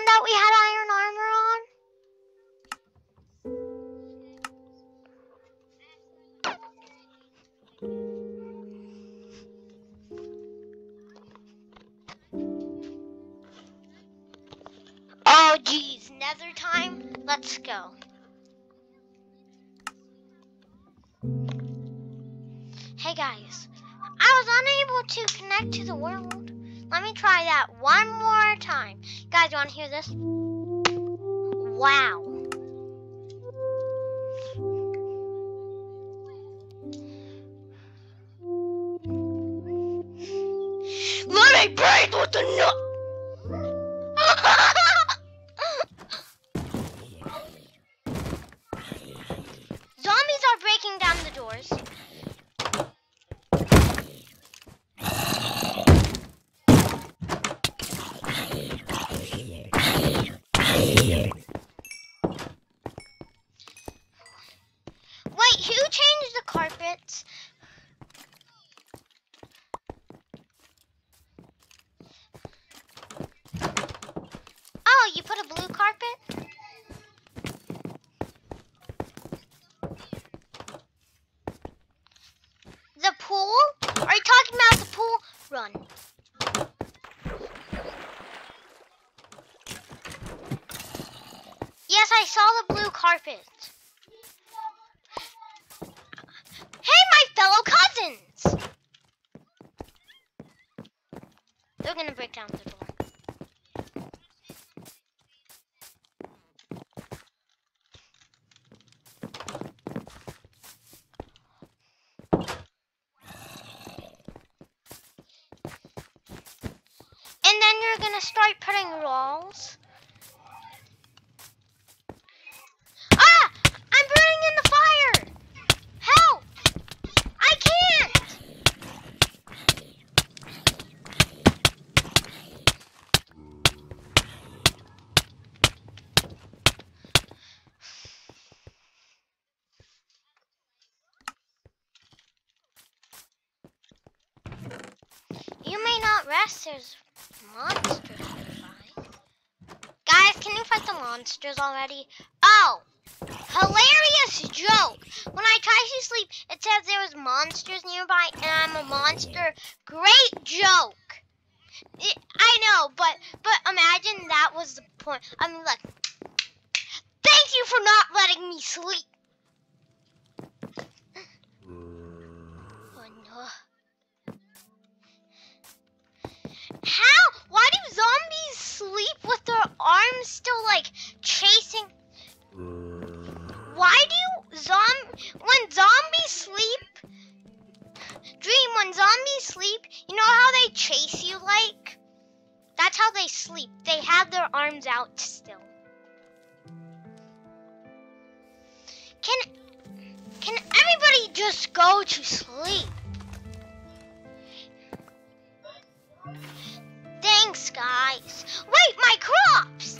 one that we had iron armor on? Oh geez, nether time? Let's go. Hey guys, I was unable to connect to the world. Let me try that one more time. Guys, you want to hear this? Wow. Let me breathe with the nut. Who changed the carpets? Oh, you put a blue carpet? The pool? Are you talking about the pool? Run. Yes, I saw the blue carpet. Hey, my fellow cousins! And then you're gonna start putting walls. Ah! I'm burning in the fire! Help! I can't! Rest, there's monsters nearby. Guys, can you fight the monsters already? Oh! Hilarious joke! When I try to sleep, it says there was monsters nearby and I'm a monster. Great joke! It- I know, but but imagine that was the point. I mean, like, thank you for not letting me sleep. Zombies sleep with their arms still like chasing? Why do zom when zombies sleep? Dream when zombies sleep, you know how they chase you like? That's how they sleep. They have their arms out still. Can can everybody just go to sleep? Guys. Wait, my crops!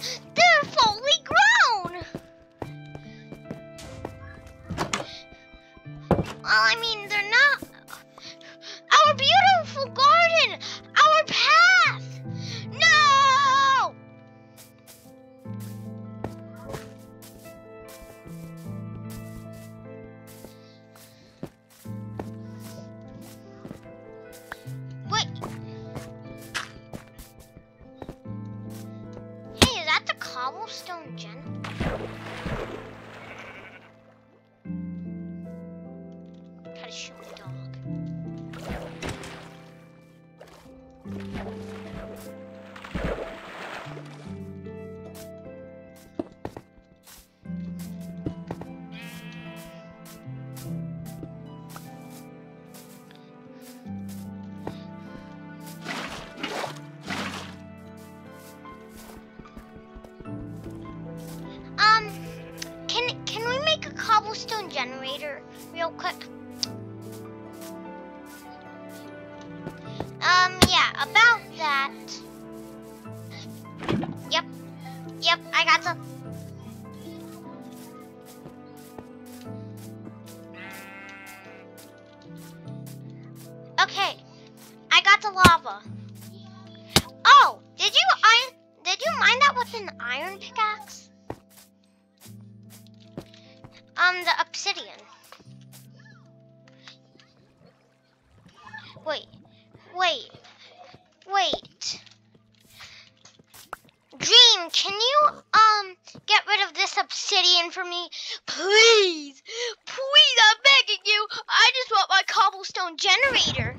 Generator real quick? Um, yeah, about that. Yep, yep, I got some. Okay, I got the lava. Oh, did you I did you mine that with an iron pickaxe? Um, the obsidian. Wait, wait, wait. Dream, can you, um, get rid of this obsidian for me? Please, please, I'm begging you. I just want my cobblestone generator.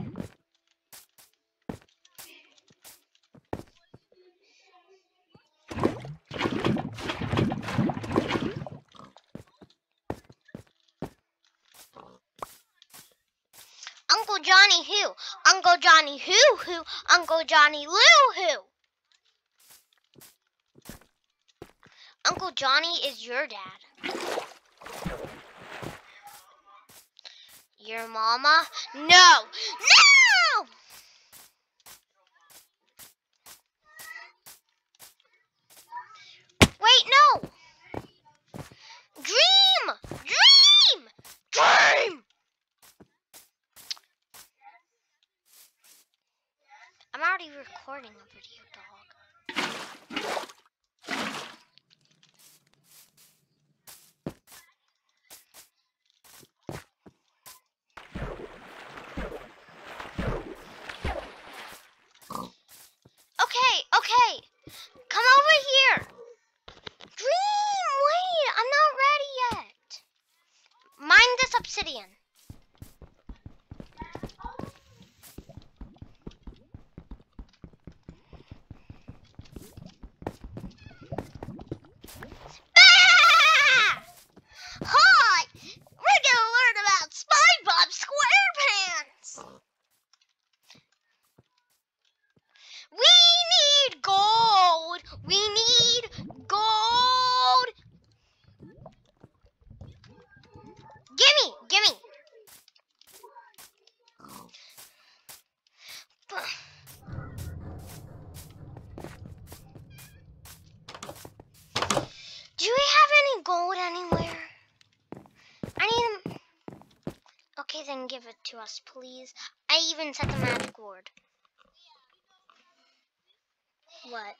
Uncle Johnny who? Uncle Johnny who who? Uncle Johnny Lou who? Uncle Johnny is your dad. Your mama? No! No! Wait, no! Dream! Dream! Dream! I'm already recording a video, dog. Okay, okay. Come over here. Dream, wait, I'm not ready yet. Mind this obsidian. Ah! Hi! We're gonna learn about SpongeBob SquarePants! We need gold! We need gold! Gimme! Gimme! Do we have any gold anywhere? I need 'em- Then give it to us, please. I even set the magic word. What?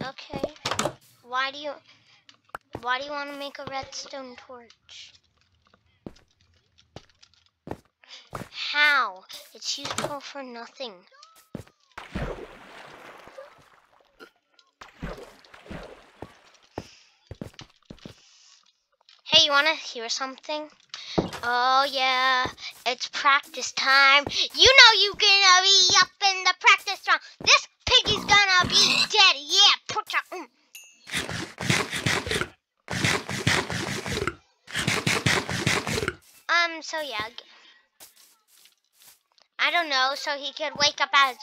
Okay. Why do you why do you want to make a redstone torch? How? It's useful for nothing. You want to hear something? Oh yeah, it's practice time. You know you're gonna be up in the practice room. This piggy's gonna be dead. Yeah, put your. Mm. Um. So yeah. I don't know. So he could wake up as.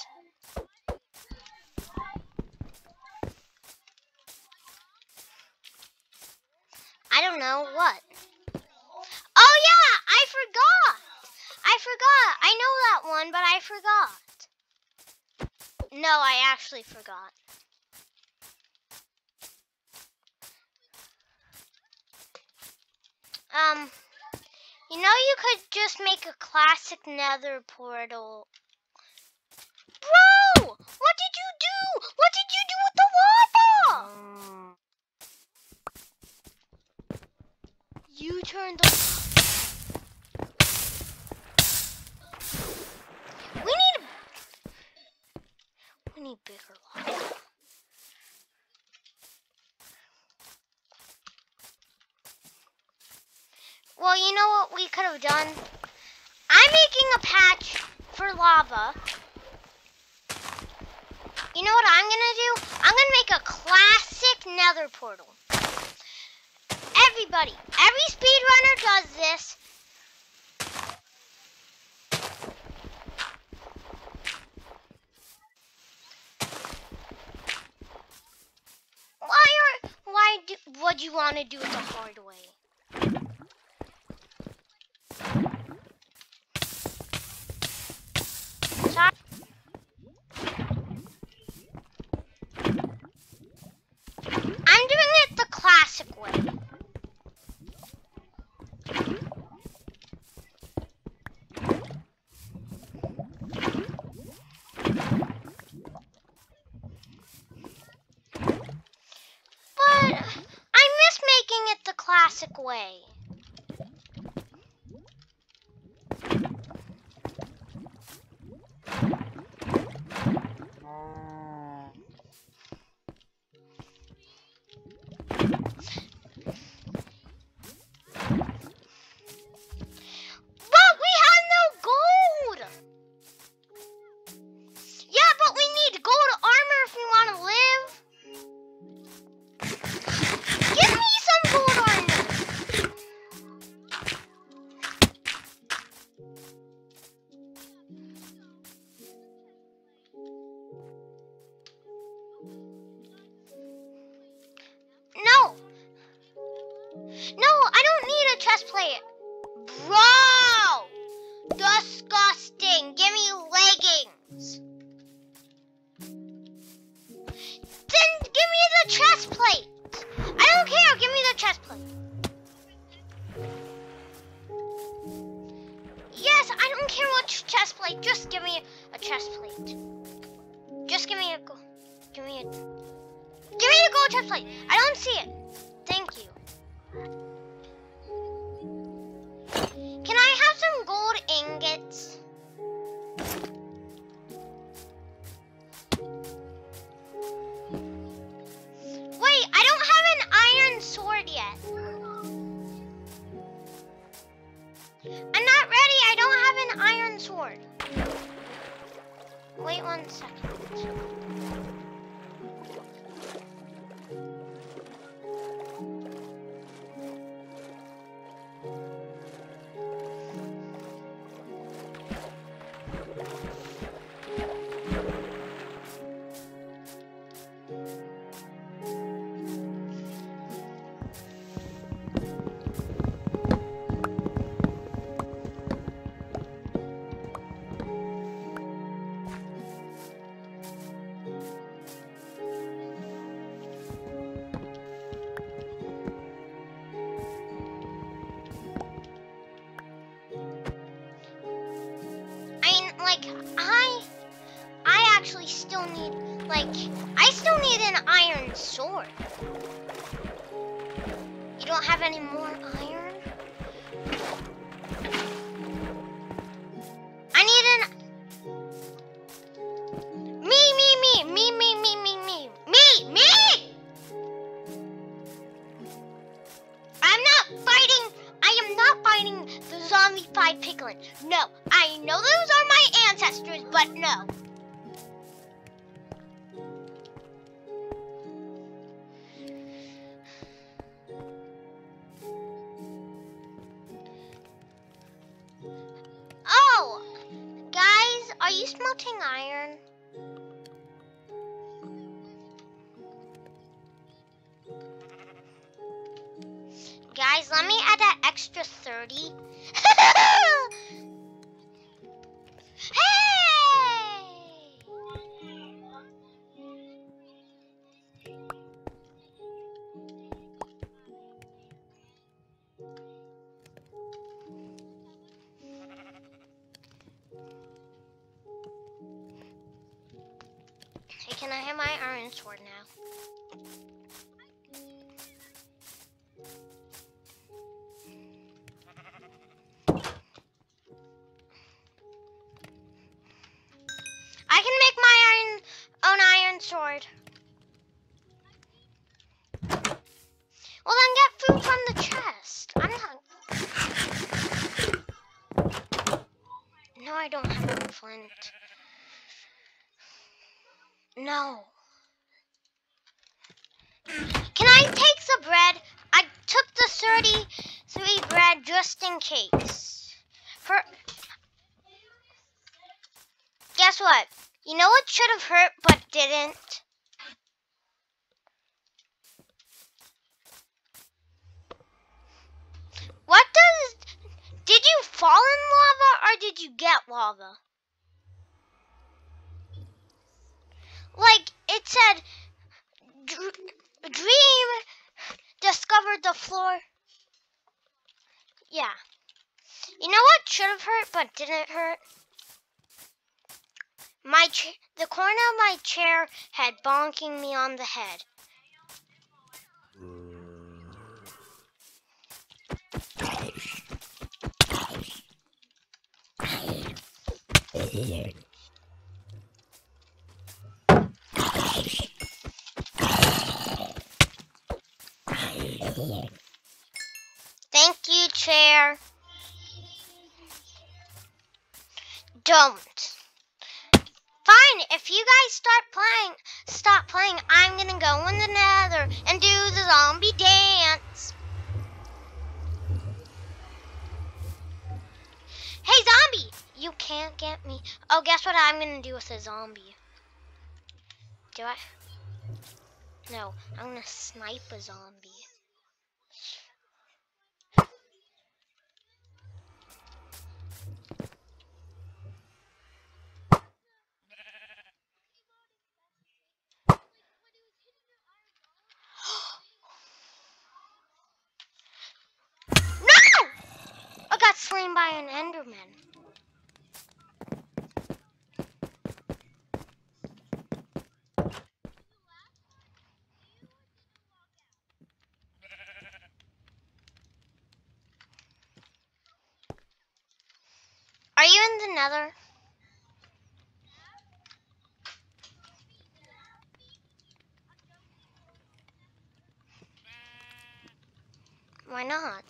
I don't know what. Oh yeah, I forgot. I forgot. I know that one, but I forgot. No, I actually forgot. Um, you know you could just make a classic nether portal. Bro, what did you do? What did you do with the lava? You turned the We need we need bigger lava. Well, you know what have done? I'm making a patch for lava. You know what I'm gonna do? I'm gonna make a classic nether portal. Everybody, every speedrunner does this. Why are why do would you want to do it the hard way? classic way. One second. Sword. You don't have any more iron? I need an. Me, me, me, me, me, me, me, me, me, me! I'm not fighting. I am not fighting the zombified piglin. No, I know those are my ancestors, but no. You smelting iron? Iron sword now? I can make my iron own iron sword. Well, then get food from the chest. I'm not. No, I don't have a flint. No. Can I take the bread? I took the 33 bread just in case. For Guess what? You know what should have hurt but didn't? What does Did you fall in lava or did you get lava? Like it said Dr- Dream discovered the floor. Yeah. You know what should have hurt but didn't hurt? My the corner of my chair had bonking me on the head. Thank you, chair. Don't. Fine, if you guys start playing, stop playing, I'm gonna go in the nether and do the zombie dance. Hey, zombie! You can't get me. Oh, guess what I'm gonna do with a zombie? Do I? No, I'm gonna snipe a zombie. no! I got slain by an Enderman. Are you in the nether? Why not?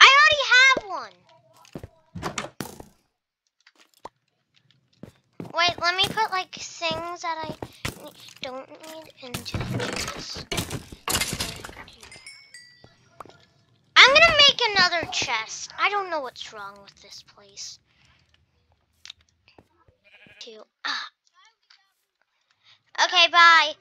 I already have one. Wait, let me put like things that I don't need into this. I'm gonna make another chest. I don't know what's wrong with this place. Two. Ah. Okay, bye.